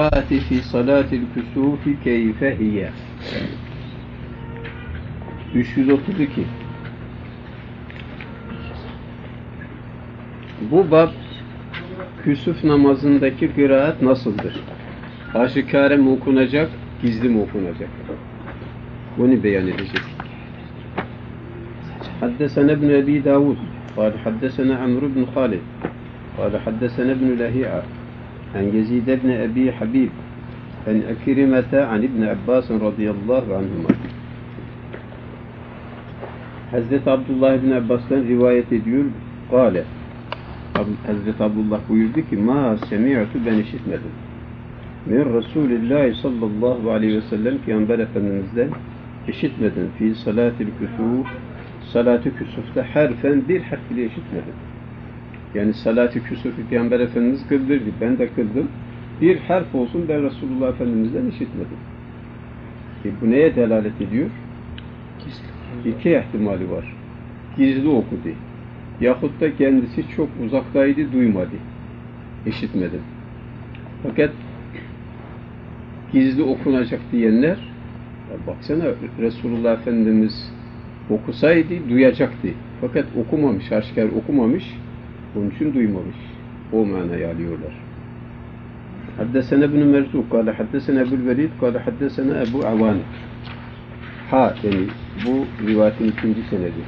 القراءة في صلاة الكسوف كيف هي 332 Bu bab küsuf namazındaki kıraat nasıldır? Aşikare mi okunacak, gizli mi okunacak? Bunu beyan edecek. حدثنا ابن أبي داود قال حدثنا عمرو بن خالد قال حدثنا ابن لهيعة عن يزيد بن أبي حبيب عن أكرمة عن ابن عباس رضي الله عنهما Hazreti Abdullah ibn Abbas'tan rivayet ediyor. Kale Hazreti Abdullah buyurdu ki Ma semi'tu ben işitmedim. Min Resulillahi sallallahu aleyhi ve sellem Peygamber Efendimiz'den işitmedim. Fi salatil küsuf salatı küsufta harfen bir harf bile işitmedim. Yani salat-ı Peygamber Efendimiz kıldırdı. Ben de kıldım. Bir harf olsun ben Resulullah Efendimiz'den işitmedim. E bu neye delalet ediyor? İki ihtimali var. Gizli okudu. Yahut da kendisi çok uzaktaydı, duymadı. İşitmedim. Fakat gizli okunacak diyenler ya baksana Resulullah Efendimiz okusaydı duyacaktı. Fakat okumamış, aşikar okumamış. Onun için duymamış. O manayı alıyorlar. حدثنا ابن مرزوق قال حدثنا أبو الوليد قال حدثنا أبو عوان Ha yani bu rivayetin ikinci senedi.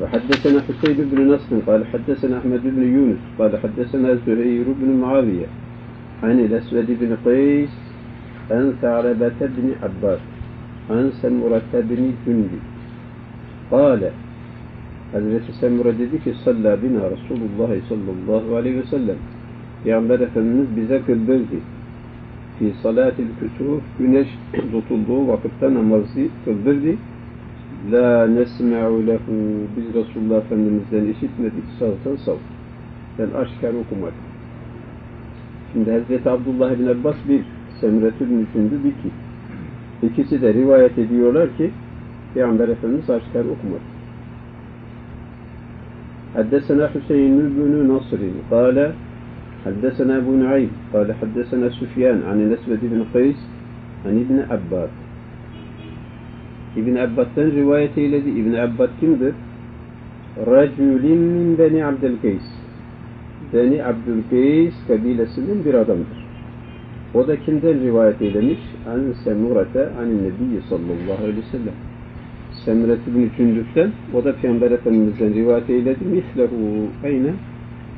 وحدثنا حسين بن نصر قال حدثنا أحمد بن يونس قال حدثنا زهير بن معاوية عن الأسود بن قيس عن ثعلبة بن عباس عن سمرة بن جندي قال Hazreti Semura dedi ki salla bina Resulullah sallallahu aleyhi ve sellem Peygamber Efendimiz bize kıldırdı. Fi salatil küsuf güneş tutulduğu vakitte namazı kıldırdı. La nesme'u lehu biz Resulullah Efendimiz'den işitmedik savtan sav. Ben aşikar okumadım. Şimdi Hazreti Abdullah bin Abbas bir, Semretül Mücündü bir ki. İkisi de rivayet ediyorlar ki Peygamber Efendimiz aşikar okumadı. حدثنا حسين بن نصر قال حدثنا أبو نعيم قال حدثنا سفيان عن الاسود بن قيس عن ابن عباس. ابن عباس روايته الذي ابن عباس كندر رجل من بني عبد القيس. بني عبد القيس كبيلة سلم برادم وذا كندر روايته لمش عن سمورة عن النبي صلى الله عليه وسلم. Semret ibn Cündük'ten, o da Peygamber Efendimiz'den rivayet eyledi. Mislehu aynen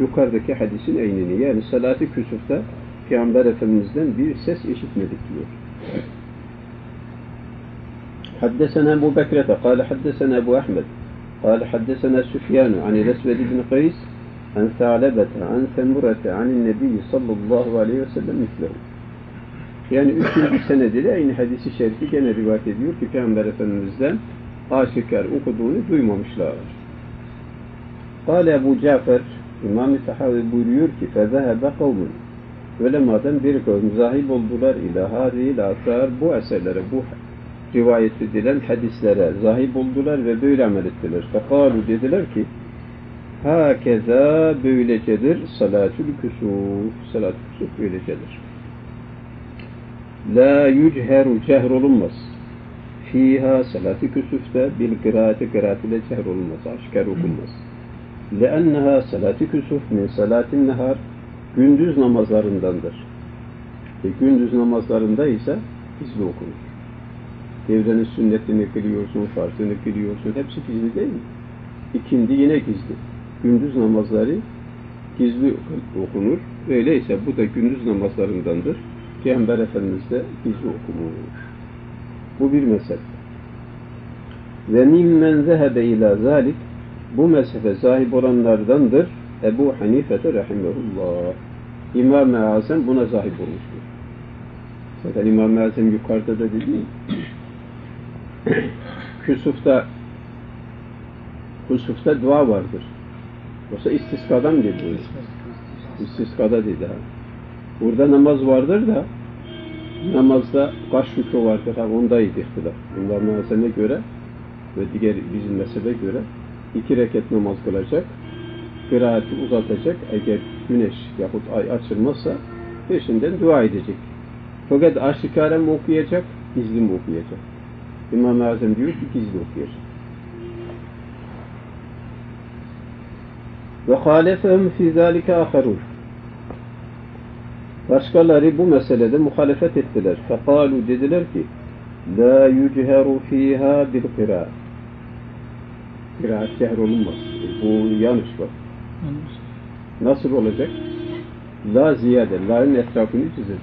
yukarıdaki hadisin aynını. Yani salat-ı küsufta Peygamber Efendimiz'den bir ses işitmedik diyor. حدثنا أبو بكرة قال حدثنا أبو أحمد قال حدثنا سفيان عن الأسود بن قيس عن ثعلبة عن ثمرة عن النبي صلى الله عليه وسلم مثله Yani üçüncü senede de aynı hadisi şerifi gene rivayet ediyor ki Peygamber Efendimiz'den aşikar okuduğunu duymamışlar. Kale Ebu Cafer İmam-ı Sahavi buyuruyor ki fezehebe kavmun Ölemadan bir kavim zahip oldular ilahari asar bu eserlere bu rivayet edilen hadislere zahip oldular ve böyle amel ettiler. Fekalu dediler ki Hakeza böylecedir salatül küsuf. Salatül küsuf böylecedir. La yücheru cehr olunmaz Fiha salatü küsufta bil kıraati kıraat ile cehr olunmaz. Aşikar okunmaz. لأنها salatü küsuf min salatin nehar gündüz namazlarındandır. E, gündüz namazlarında ise gizli okunur. Devrenin sünnetini kılıyorsun, farzını kılıyorsun. Hepsi gizli değil mi? İkindi yine gizli. Gündüz namazları gizli okunur. Öyleyse bu da gündüz namazlarındandır. Peygamber Efendimiz de gizli okunur. Bu bir mesele. Ve mimmen zehebe ila zalik bu mezhebe sahip olanlardandır Ebu Hanife'te rahimehullah. İmam-ı Azam buna sahip olmuştur. Zaten İmam-ı Azam yukarıda da dedi Küsufta Kusufta dua vardır. Yoksa istiskadan dedi? İstiskada dedi ha. Burada namaz vardır da namazda kaç rükû vardır ha ondaydı ihtilaf. İmam-ı Azam'a göre ve diğer bizim mezhebe göre iki reket namaz kılacak, kıraati uzatacak. Eğer güneş yahut ay açılmazsa peşinden dua edecek. Fakat aşikare mi okuyacak, gizli mi okuyacak? İmam-ı Azam diyor ki gizli okuyacak. Halefehum fî zâlike âherûn. Başkaları bu meselede muhalefet ettiler. Fekalu dediler ki La yücheru fiha bil kıra. Kıraat cehr olunmaz. Bu yanlış var. Nasıl olacak? La ziyade. La'nın etrafını çizin.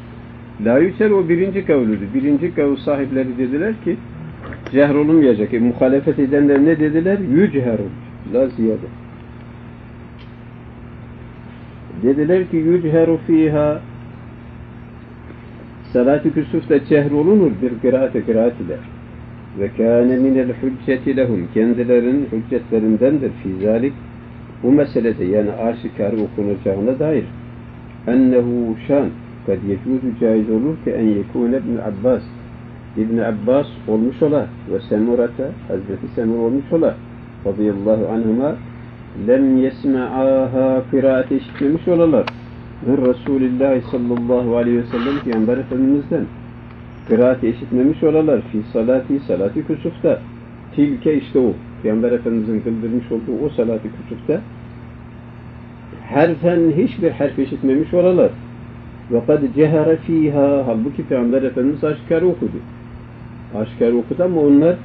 La yücher o birinci kavludu. Birinci kavul sahipleri dediler ki cehr olunmayacak. E, muhalefet edenler ne dediler? Yücheru. La ziyade. Dediler ki yücheru fiha Salat-ı küsufta cehr olunur bir kıraate kıraat ile. Ve kâne minel hücceti lehum. Kendilerinin hüccetlerindendir fi zalik. Bu meselede yani aşikar okunacağına dair. Ennehu şan kad yecuzu caiz olur ki en yekûne ibn Abbas. İbn Abbas olmuş ola ve Semurata Hazreti Semur olmuş ola radıyallahu anhuma lem yesme'aha kıraat işitmemiş olalar ve Resulullah sallallahu aleyhi ve sellem Peygamber Efendimiz'den kıraat işitmemiş olalar. Fi salati salati kusufta tilke işte o. Peygamber Efendimiz'in kıldırmış olduğu o salati kusufta harfen hiçbir harf işitmemiş olalar. ve kad cehara fiha halbuki Peygamber Efendimiz aşikar okudu. Aşikar okudu ama onlar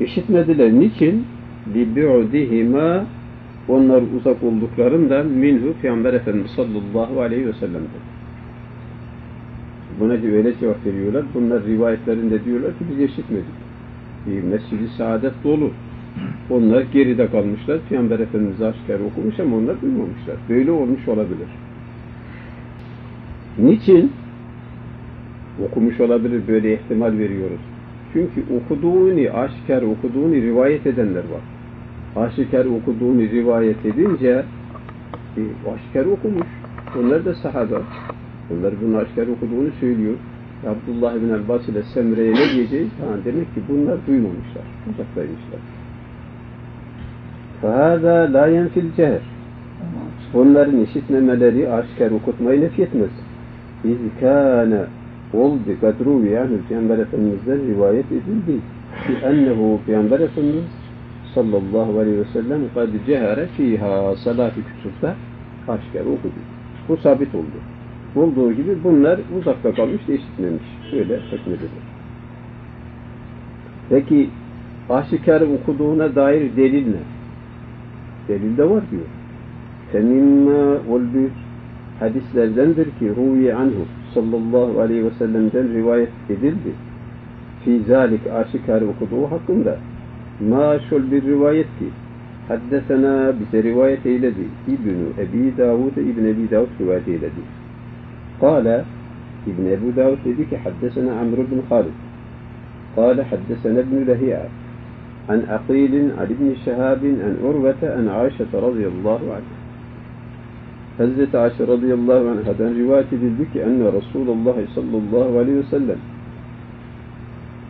işitmediler. Niçin? bi'dihima onlar uzak olduklarından minhu Peygamber Efendimiz sallallahu aleyhi ve sellem'den. Buna öyle cevap veriyorlar. Bunlar rivayetlerinde diyorlar ki biz eşitmedik. Bir Mescid-i Saadet dolu. Onlar geride kalmışlar. Peygamber Efendimiz aşikar okumuş ama onlar duymamışlar. Böyle olmuş olabilir. Niçin? Okumuş olabilir. Böyle ihtimal veriyoruz. Çünkü okuduğunu, aşikar okuduğunu rivayet edenler var aşikar okuduğunu rivayet edince e, aşikar okumuş. Onlar da sahaba. Onlar bunun aşikar okuduğunu söylüyor. Abdullah bin Abbas ile Semre'ye ne diyeceğiz? Ha, demek ki bunlar duymamışlar. Uzaktaymışlar. فَهَذَا لَا يَنْفِ الْجَهْرِ Onların işitmemeleri aşikar okutmayı nefyetmez. اِذْ كَانَ oldu kadru yani Peygamber Efendimiz'den rivayet edildi ki ennehu Peygamber Efendimiz sallallahu aleyhi ve sellem kad cehare fiha salat-ı küsufta aşikar okudu. Bu sabit oldu. Olduğu gibi bunlar uzakta kalmış, işitmemiş. Böyle hükmedilir. Peki aşikar okuduğuna dair delil ne? Delil de var diyor. Femimma oldu hadislerdendir ki ruhi anhu sallallahu aleyhi ve sellem'den rivayet edildi. Fi zalik aşikar okuduğu hakkında ما شل بروايته حدثنا برواية الذي ابن أبي داود ابن أبي داود رواية الذي قال ابن أبو داود لديك حدثنا عمرو بن خالد. قال حدثنا ابن لهيعة عن عقيل عن ابن شهاب عن عروة عن عائشة رضي الله عنها. حزت عائشة رضي الله عنها عن رواية لديك أن رسول الله صلى الله عليه وسلم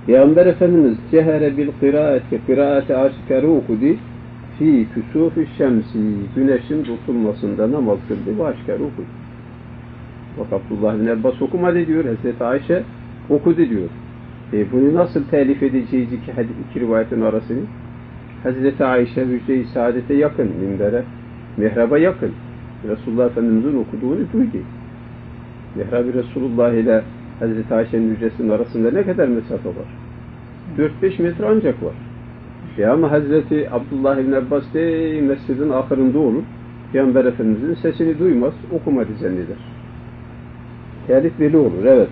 Peygamber Efendimiz cehere bil kıraati kıraati aşikarı okudu fi küsufi şemsi güneşin tutulmasında namaz kıldı ve aşikarı okudu. Bak Abdullah bin Abbas okumadı diyor. Hazreti Ayşe okudu diyor. E bunu nasıl telif edeceğiz iki, iki rivayetin arasını? Hazreti Ayşe hücre-i saadete yakın, minbere, mihraba yakın. Resulullah Efendimiz'in okuduğunu duydu. Mihrab-ı Resulullah ile Hazreti Ayşe'nin hücresinin arasında ne kadar mesafe var? 4-5 metre ancak var. Ya ama Hazreti Abdullah ibn Abbas de mescidin ahırında olur. Peygamber Efendimiz'in sesini duymaz, okumadı zanneder. Telif veli olur, evet.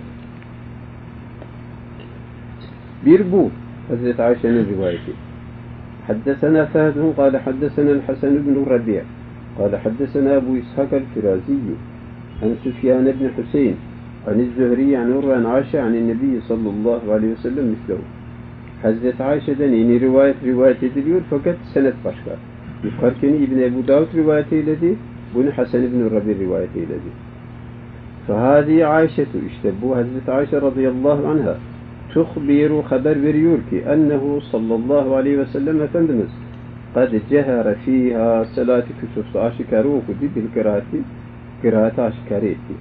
Bir bu, Hazreti Ayşe'nin rivayeti. حدثنا فهد قال حدثنا الحسن بن ربيع قال حدثنا أبو إسحاق الفرازي عن سفيان بن حسين عن الزهري عن عروة عن عائشة عن النبي صلى الله عليه وسلم مثله. حزت عائشة يعني رواية رواية دليل فقط سنة فشكا يقارتني ابن أبو داود روايته الذي بن حسن بن الربيع روايته الذي فهذه عائشة اشتبوا حزت عائشة رضي الله عنها. تخبر خبر بريوركي أنه صلى الله عليه وسلم تندمس قد جهر فيها صلاة كتب عاشكاروك دي بالقراءة قراءة عاشكاريتي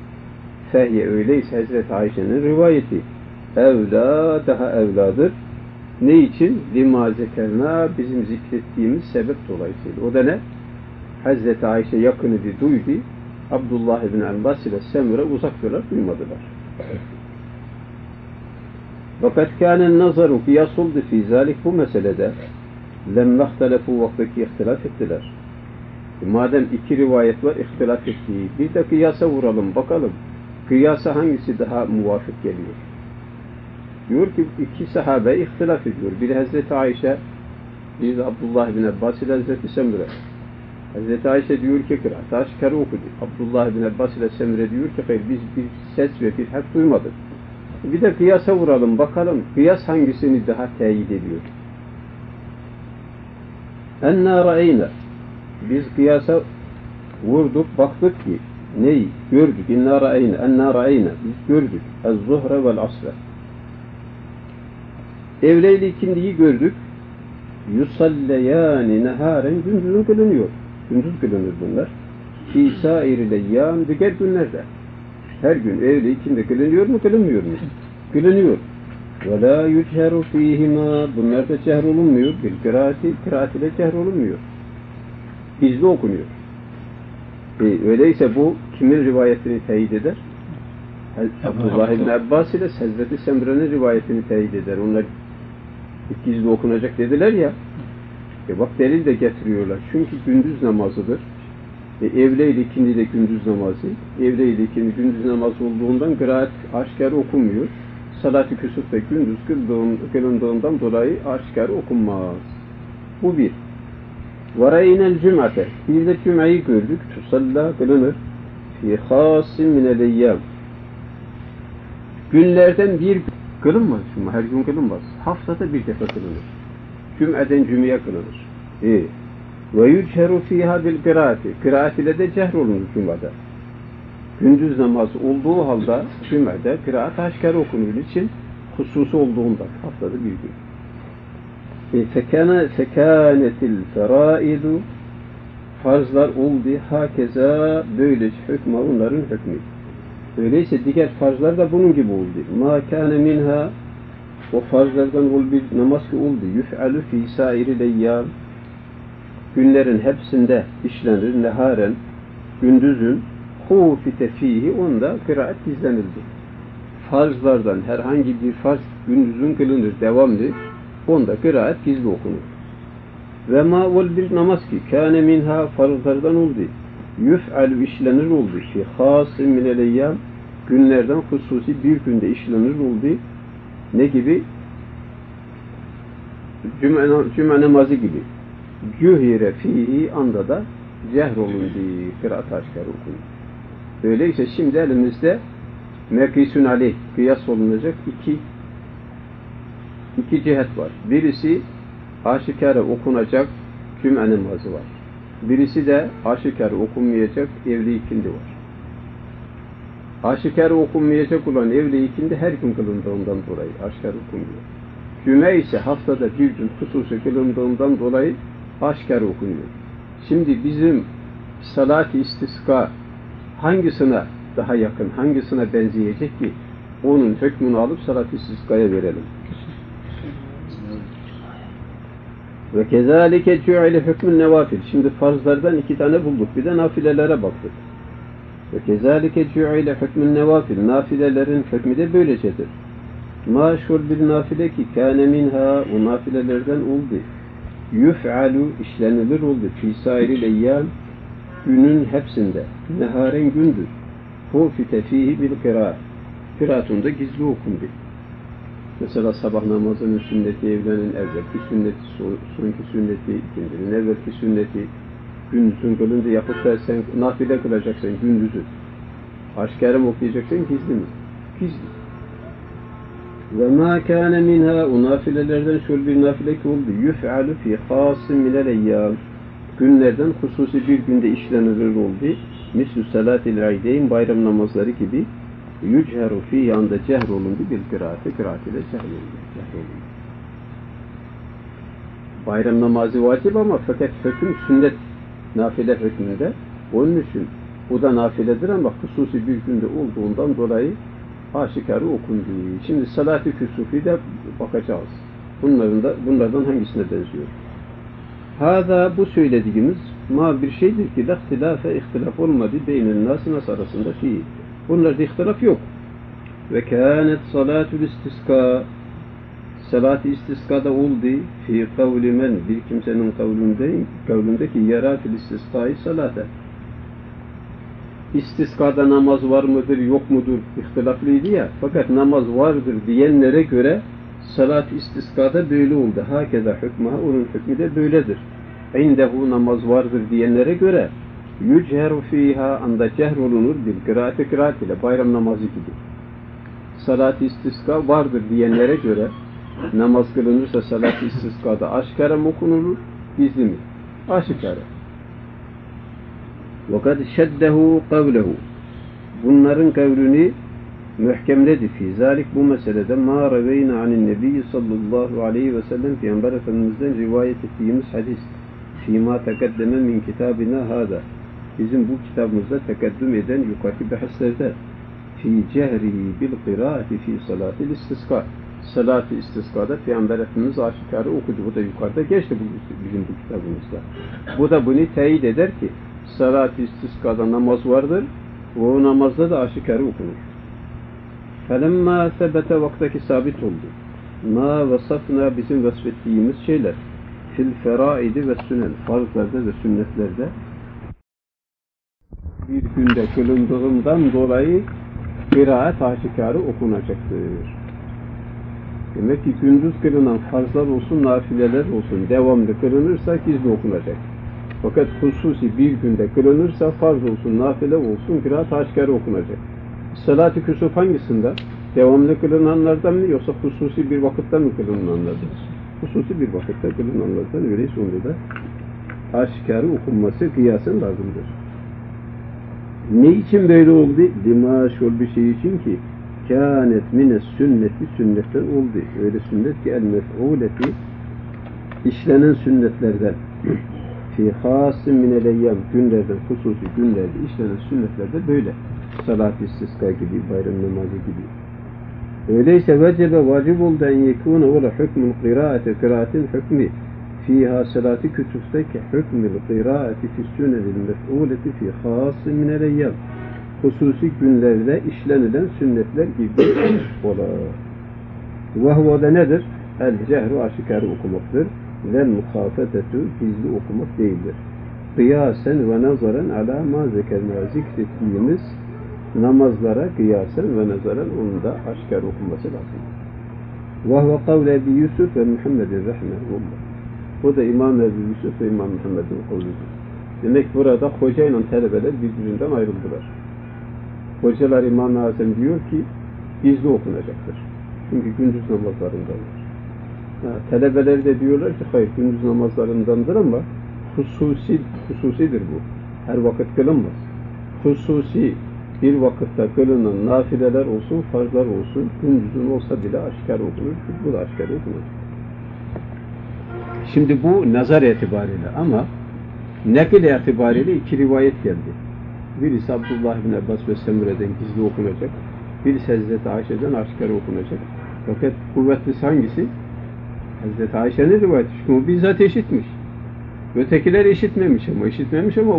fehye öyleyse Hazreti Ayşe'nin rivayeti evla daha evladır. Ne için? Lima zekerna bizim zikrettiğimiz sebep dolayısıyla. O da ne? Hazreti Ayşe yakını bir duydu. Abdullah ibn Abbas ile Semre uzaktılar, duymadılar. Fakat kânen nazaru kıyas oldu fi zalik bu meselede lemme ihtelefu vaktaki ihtilaf ettiler. E madem iki rivayet var ihtilaf ettiği bir de kıyasa vuralım bakalım. Kıyasa hangisi daha muvafık geliyor? Diyor ki iki sahabe ihtilaf ediyor. Biri Hazreti Ayşe, biri Abdullah bin Abbas ile Hazreti Semre. Hazreti Ayşe diyor ki kıraat aşkarı okudu. Abdullah bin Abbas ile Semre diyor ki hayır biz bir ses ve bir harf duymadık. Bir de kıyasa vuralım bakalım. Kıyas hangisini daha teyit ediyor? Enna ra'eyna. Biz kıyasa vurduk baktık ki neyi? Gördük. İnna ra'eyna. Enna ra'eyna. Biz gördük. Ez-zuhre vel asre. Evleyli ikindiyi gördük. Yusalleyani neharen gündüzün kılınıyor. Gündüz kılınır bunlar. Ki sair leyyam diğer günlerde. Her gün evli ikindi kılınıyor mu kılınmıyor mu? Kılınıyor. Ve la yücheru fihima bunlarda cehr olunmuyor. Bil kıraati, kıraat ile cehr olunmuyor. Gizli okunuyor. E, öyleyse bu kimin rivayetini teyit eder? Abdullah ibn Abbas ile Hazreti Semre'nin rivayetini teyit eder. Onlar gizli okunacak dediler ya. E bak delil de getiriyorlar. Çünkü gündüz namazıdır. E, evle ile ikindi de gündüz namazı. Evle ile ikindi gündüz namazı olduğundan kıraat aşikar okunmuyor. Salat-ı küsuf da gündüz kılındığından dolayı aşikar okunmaz. Bu bir. Varaynel cüm'ate. Bir de cüm'eyi gördük. Tusalla kılınır fi hasi mineleyyem günlerden bir kılınmaz cuma her gün kılınmaz haftada bir defa kılınır. Cüm'eden cümeye kılınır. E, ve yücheru fiha bil kıraati. Kıraat ile de cehr olunur cumada gündüz namazı olduğu halde cümede kıraat aşkar okunur. İçin hususu olduğunda haftada bir gün. E, fekânetil ferâidu farzlar oldu hakeza böyle hükmü onların hükmü. Öyleyse diğer farzlar da bunun gibi oldu. Ma kâne minha o farzlardan ol bir namaz ki oldu. Yuf'alu fi sairi leyyam günlerin hepsinde işlenir neharen gündüzün hufite fihi onda kıraat gizlenildi. Farzlardan herhangi bir farz gündüzün kılınır devamlı Onda kıraat gizli okunur. Ve ma ol bir namaz ki kâne minha farzlardan oldu. Yüf'alü işlenir oldu. Fi hâsın minel eyyam günlerden hususi bir günde işlenir oldu. Ne gibi? Cüme, cüme namazı gibi. Cühire fihi anda da cehr olundu. Kıraat aşkar okundu. Öyleyse şimdi elimizde mekisün aleyh kıyas olunacak iki iki cihet var. Birisi aşikare okunacak cümle namazı var. Birisi de aşikare okunmayacak evli ikindi var. Aşikare okunmayacak olan evli ikindi her gün kılındığından dolayı aşikare okunmuyor. Cüme ise haftada bir gün hususi kılındığından dolayı aşikare okunuyor. Şimdi bizim salat-ı istiska hangisine daha yakın, hangisine benzeyecek ki onun hükmünü alıp salat-ı istiskaya verelim. Ve kezalike cü'ile hükmün nevafil. Şimdi farzlardan iki tane bulduk. Bir de nafilelere baktık. Ve kezalike cü'ile hükmün nevafil. Nafilelerin hükmü de böylecedir. Maşhur bir nafile ki kâne minha o nafilelerden oldu. Yuf'alu işlenilir oldu. Fî sairil eyyâm günün hepsinde. Neharen gündüz. Hufite fihi bil kıraat. Kıraatında gizli okundu. Mesela sabah namazının sünneti evlenin evvelki sünneti, sonki sünneti, ikindinin evvelki sünneti, gündüzün kılınca yapıp da sen nafile kılacaksın gündüzü. Aşkarı mı okuyacaksın gizli mi? Gizli. Ve ma kâne minha o nafilelerden şöyle bir nafile ki oldu. Yuf'alu fi khâsın minel. Günlerden hususi bir günde işlenir oldu. Mislü salatil aydeyn bayram namazları gibi yücheru fi anda cehr olundu bil kıraati, kıraat ile cehr olundu. Cehr olundu. Bayram namazı vacip ama fakat hüküm sünnet nafile hükmünde. Onun için O da nafiledir ama hususi bir günde olduğundan dolayı aşikarı okunduğu. Şimdi salat-ı küsufi de bakacağız. Bunların da, bunlardan hangisine benziyor? Hada bu söylediğimiz ma bir şeydir ki la ihtilafe ihtilaf olmadı beynin nas nas arasında fi. Bunlarda ihtilaf yok. Ve kânet salatul istiska salat-ı istiskada oldu fi kavli men bir kimsenin kavlünde, kavlündeki yara fil istiskayı salate istiskada namaz var mıdır yok mudur ihtilaflıydı ya fakat namaz vardır diyenlere göre salat istiskada böyle oldu. Hakeza hükmüha onun hükmü de böyledir. İndehu namaz vardır diyenlere göre yücheru fiha anda cehr olunur bil kıraati kıraat ile bayram namazı gibi. Salat istiska vardır diyenlere göre namaz kılınırsa salat istiskada aşikara mı okunulur, gizli mi? Aşikara. وَقَدْ شَدَّهُ قَوْلَهُ Bunların kavlini mühkemledi fi zalik bu meselede ma reveyne anin nebi sallallahu aleyhi ve sellem Peygamber Efendimiz'den rivayet ettiğimiz hadis fîmâ tekeddeme min kitabina hâda bizim bu kitabımızda tekeddüm eden yukarıki bahislerde fi cehrihi bil kıraati fi salatil istiska salat-ı istiskada Peygamber Efendimiz aşikarı okudu. Bu da yukarıda geçti bu, bizim bu kitabımızda. Bu da bunu teyit eder ki salat-ı istiskada namaz vardır ve o namazda da aşikarı okunur. Felemma sebete vaktaki sabit oldu. Ma vasafna bizim vasfettiğimiz şeyler fil feraidi ve sünnen farzlarda ve sünnetlerde bir günde kılındığından dolayı kıraat aşikarı okunacaktır. Demek ki gündüz kılınan farzlar olsun, nafileler olsun devamlı kılınırsa gizli okunacak. Fakat hususi bir günde kılınırsa farz olsun, nafile olsun kıraat aşikarı okunacak. Salat-ı küsuf hangisinde? Devamlı kılınanlardan mı yoksa hususi bir vakitte mi kılınanlardan? Hususi bir vakitte kılınanlardan öyleyse onda da aşikarı okunması kıyasın lazımdır. Ne için böyle oldu? Lima şol bir şey için ki kânet mine sünneti sünnetten oldu. Öyle sünnet ki el mef'uleti işlenen sünnetlerden fi hasim minel eyyam günlerden hususi günlerde işlenen sünnetlerde böyle. Salat istiska gibi, bayram namazı gibi. Öyleyse vecebe vacip oldu en yekûne ola hükmül kıraati kıraatin hükmü fiha salati kütüfteki hükmül kıraati fi sünnelil mef'uleti fi hasim minel eyyam hususi günlerde işlenilen sünnetler gibi ola. Ve huve nedir? El cehru aşikarı okumaktır. Ve muhafetetu gizli okumak değildir. Kıyasen ve nazaran ala ma zekerna zikrettiğimiz namazlara kıyasen ve nazaran onun da aşikar okunması lazım. Ve huve kavle Ebi Yusuf ve Muhammedin rahmetullah. Bu da İmam Ebi Yusuf ve İmam Muhammed'in kavludur. Demek burada hoca ile talebeler birbirinden ayrıldılar. Hocalar İmam-ı diyor ki gizli okunacaktır. Çünkü gündüz namazlarındandır. Ha, talebeler de diyorlar ki hayır gündüz namazlarındandır ama hususi, hususidir bu. Her vakit kılınmaz. Hususi bir vakitte kılınan nafileler olsun, farzlar olsun, gündüzün olsa bile aşikar okunur. Bu da aşikar okunur. Şimdi bu nazar itibariyle ama nekil itibariyle iki rivayet geldi. Birisi Abdullah bin Abbas ve Semre'den gizli okunacak. Birisi Hazreti Ayşe'den aşikar okunacak. Fakat kuvvetlisi hangisi? Hazreti Ayşe'nin rivayeti. Çünkü o bizzat işitmiş. Ötekiler işitmemiş ama işitmemiş ama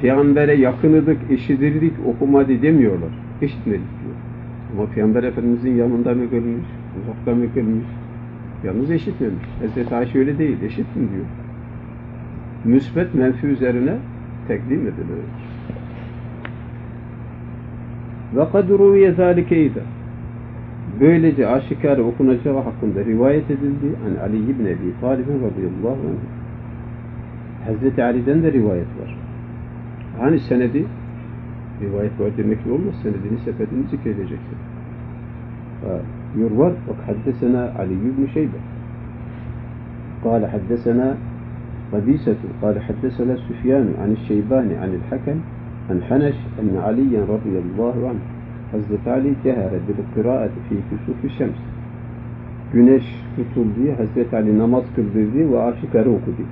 Peygamber'e yakınıdık, eşidirdik, okumadı demiyorlar. Eşitmedik diyor. Ama Peygamber Efendimiz'in yanında mı kılmış, uzakta mı kılmış? Yalnız eşitmemiş. Hazreti Ayşe öyle değil, eşittim diyor. Müsbet menfi üzerine teklim edilir. Ve kad ruviye zâlike Böylece aşikar okunacağı hakkında rivayet edildi. Hani Ali ibn Ebi Talib'in radıyallahu anh. Hazreti Ali'den de rivayet var. Hani senedi rivayet var demekle olmaz. Senedini sepetini zikredeceksin. Diyor Bak haddesena Ali ibn Şeybe. قال حدثنا قبيسة قال حدثنا سفيان عن الشيباني عن الحكم عن حنش أن عليا رضي الله عنه Hazreti Ali bil kıraati fi kusufi şems. Güneş tutuldu, Hazreti Ali namaz kıldırdı ve aşikarı okudu.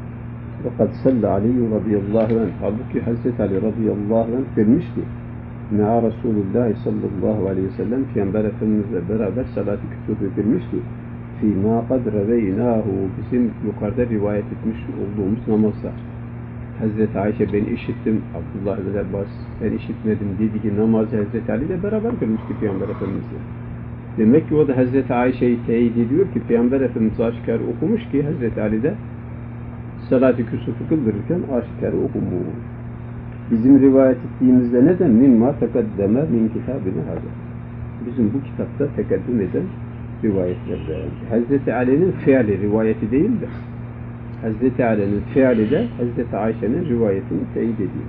Fakat salli Ali radıyallahu anh. Halbuki Hazreti Ali radıyallahu anh demişti. Mea Resulullah sallallahu aleyhi ve sellem Peygamber Efendimizle beraber salat-ı kütübü bilmişti. Fîmâ kad reveynahu bizim yukarıda rivayet etmiş olduğumuz namazlar. Hazreti Ayşe ben işittim, Abdullah bin Abbas ben işitmedim dediği namazı Hazreti Ali ile beraber kılmıştı Peygamber Efendimizle. Demek ki o da Hazreti Ayşe'yi teyit ediyor ki Peygamber Efendimiz aşikar okumuş ki Hazreti Ali de salat-ı küsufu kıldırırken aşikar okumuş. Bizim rivayet ettiğimizde neden? Mimma tekaddeme min kitabine hâzâ. Bizim bu kitapta tekaddüm eden rivayetlerde. Hazreti Ali'nin fiili rivayeti değil de Hazreti Ali'nin fiili de Hazreti Ayşe'nin rivayetini teyit ediyor.